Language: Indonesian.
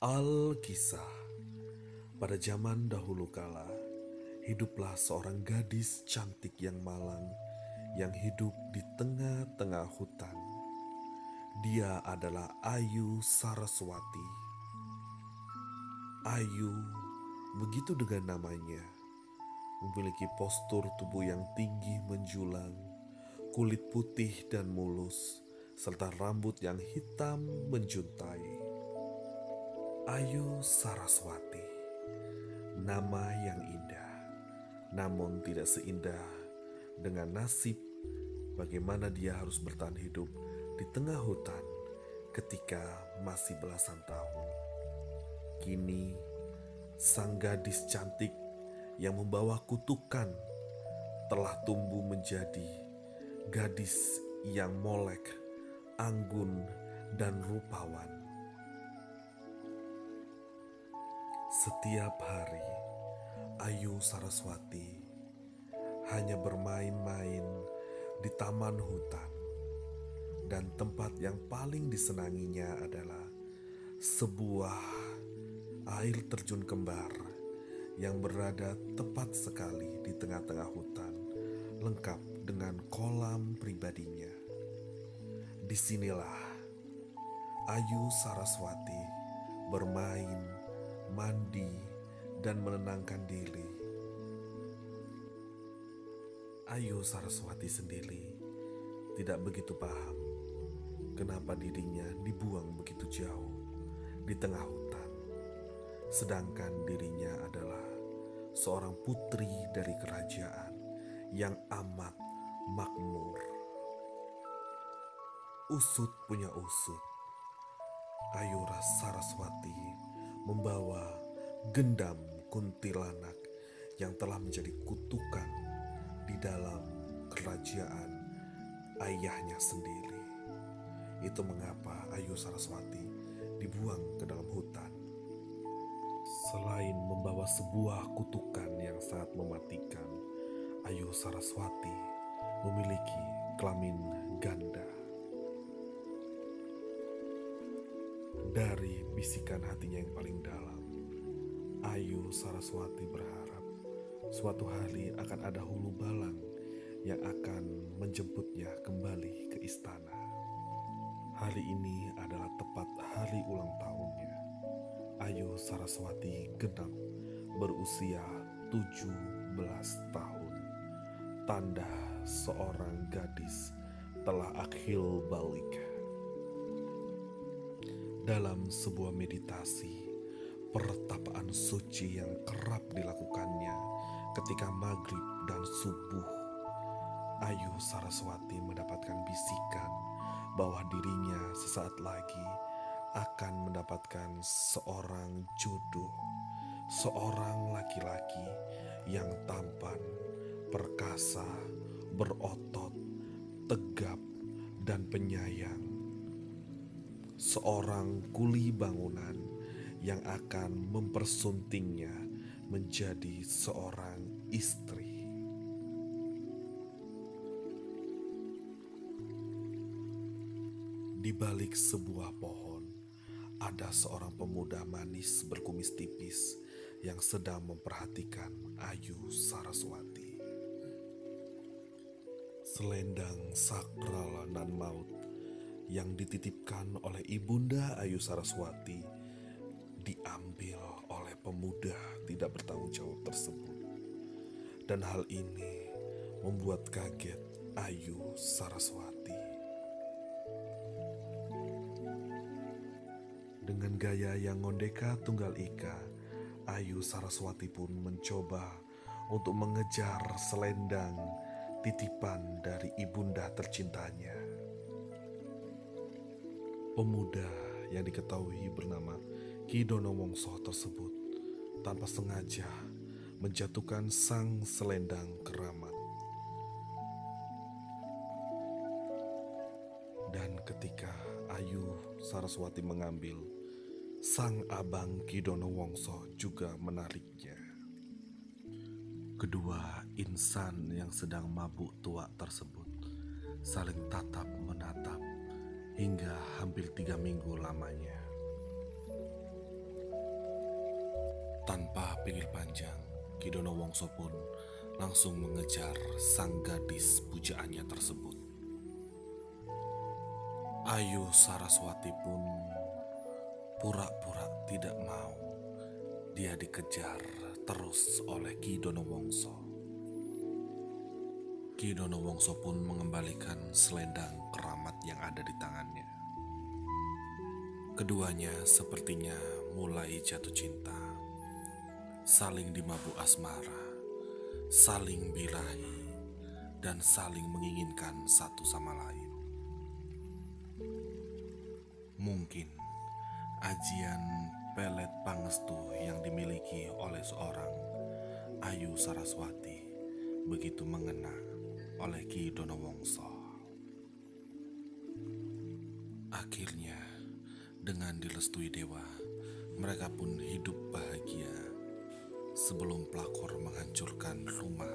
Alkisah Pada zaman dahulu kala, hiduplah seorang gadis cantik yang malang yang hidup di tengah-tengah hutan. Dia adalah Ayu Saraswati. Ayu, begitu dengan namanya, memiliki postur tubuh yang tinggi menjulang, kulit putih dan mulus, serta rambut yang hitam menjuntai. Ayu Saraswati, nama yang indah, namun tidak seindah dengan nasib bagaimana dia harus bertahan hidup di tengah hutan ketika masih belasan tahun. Kini, sang gadis cantik yang membawa kutukan telah tumbuh menjadi gadis yang molek, anggun, dan rupawan. Setiap hari, Ayu Saraswati hanya bermain-main di taman hutan, dan tempat yang paling disenanginya adalah sebuah air terjun kembar yang berada tepat sekali di tengah-tengah hutan, lengkap dengan kolam pribadinya. Di sinilah Ayu Saraswati bermain mandi, dan menenangkan diri. Ayu Saraswati sendiri tidak begitu paham kenapa dirinya dibuang begitu jauh di tengah hutan, sedangkan dirinya adalah seorang putri dari kerajaan yang amat makmur. Usut punya usut. Ayu Saraswati membawa gendam kuntilanak yang telah menjadi kutukan di dalam kerajaan ayahnya sendiri. Itu mengapa Ayu Saraswati dibuang ke dalam hutan. Selain membawa sebuah kutukan yang sangat mematikan, Ayu Saraswati memiliki kelamin ganda. Dari bisikan hatinya yang paling dalam, Ayu Saraswati berharap suatu hari akan ada hulu balang yang akan menjemputnya kembali ke istana. Hari ini adalah tepat hari ulang tahunnya. Ayu Saraswati genap berusia 17 tahun. Tanda seorang gadis telah akhil balik dalam sebuah meditasi, pertapaan suci yang kerap dilakukannya ketika maghrib dan subuh. Ayu Saraswati mendapatkan bisikan bahwa dirinya sesaat lagi akan mendapatkan seorang jodoh, seorang laki-laki yang tampan, perkasa, berotot, tegap, dan penyayang seorang kuli bangunan yang akan mempersuntingnya menjadi seorang istri. Di balik sebuah pohon, ada seorang pemuda manis berkumis tipis yang sedang memperhatikan Ayu Saraswati. Selendang sakral nan maut yang dititipkan oleh Ibunda Ayu Saraswati diambil oleh pemuda tidak bertanggung jawab tersebut. Dan hal ini membuat kaget Ayu Saraswati. Dengan gaya yang ngondeka tunggal ika, Ayu Saraswati pun mencoba untuk mengejar selendang titipan dari ibunda tercintanya. Pemuda yang diketahui bernama Kidono Wongso tersebut tanpa sengaja menjatuhkan sang selendang keramat. Dan ketika Ayu Saraswati mengambil, sang abang Kidono Wongso juga menariknya. Kedua insan yang sedang mabuk tua tersebut saling tatap menatap hingga hampir tiga minggu lamanya. Tanpa pikir panjang, Kidono Wongso pun langsung mengejar sang gadis pujaannya tersebut. Ayu Saraswati pun pura-pura tidak mau. Dia dikejar terus oleh Ki Dono Wongso. Ki Dono Wongso pun mengembalikan selendang keramat yang ada di tangannya. Keduanya sepertinya mulai jatuh cinta, saling dimabuk asmara, saling birahi, dan saling menginginkan satu sama lain. Mungkin ajian pelet pangestu yang dimiliki oleh seorang Ayu Saraswati begitu mengena oleh Ki Donowongso. Akhirnya, dengan dilestui dewa, mereka pun hidup bahagia sebelum pelakor menghancurkan rumah